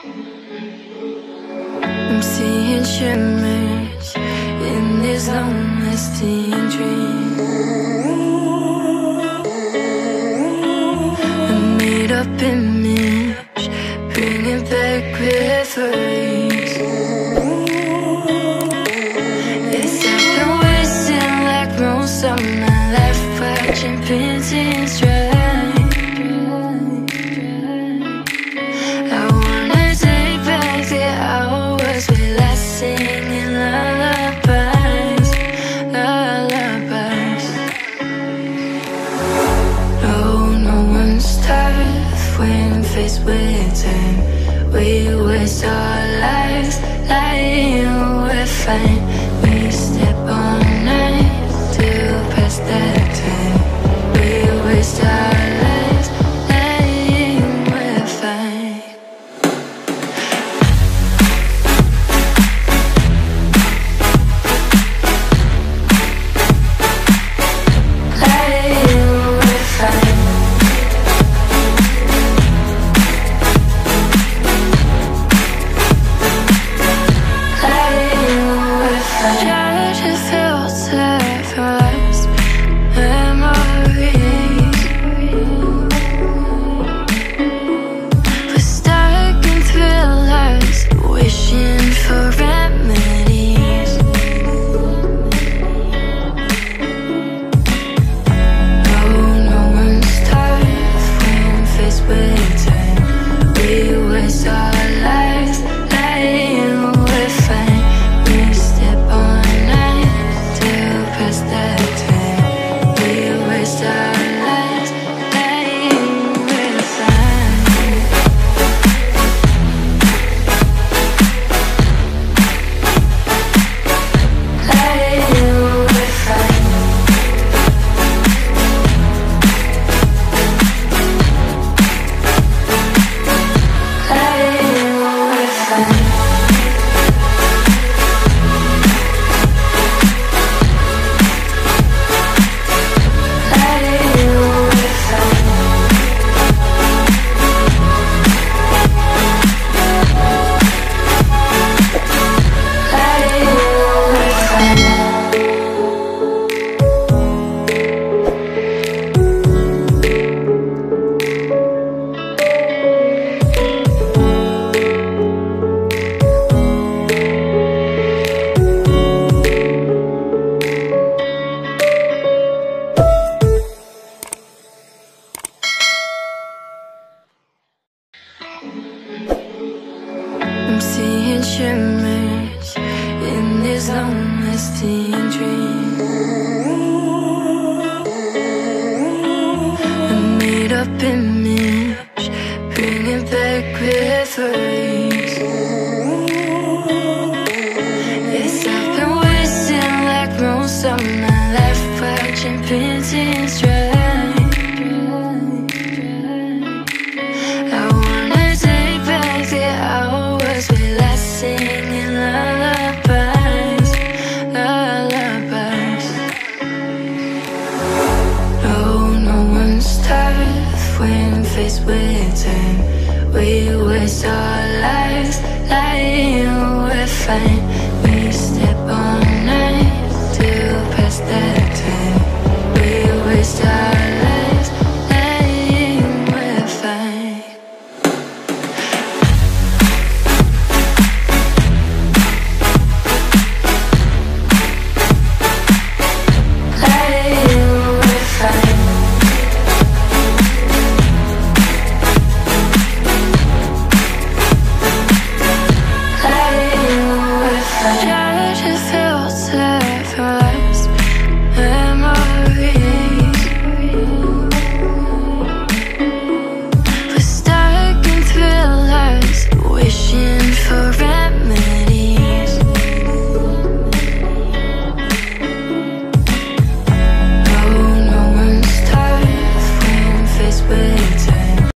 I'm seeing shimmers in these long-lasting dreams. A made-up image, bringing back memories. Yes, I've wasting like most of my life watching paintings dry. Lullabies, lullabies. No, no one's tough when. We waste our lives lying we're fine. I'm seeing shimmers in these long-lasting dreams. A made-up image, bringing back memories. Yes, I've been wasting like most of my life watching paintings dry. With. We waste our lives lying we're fine.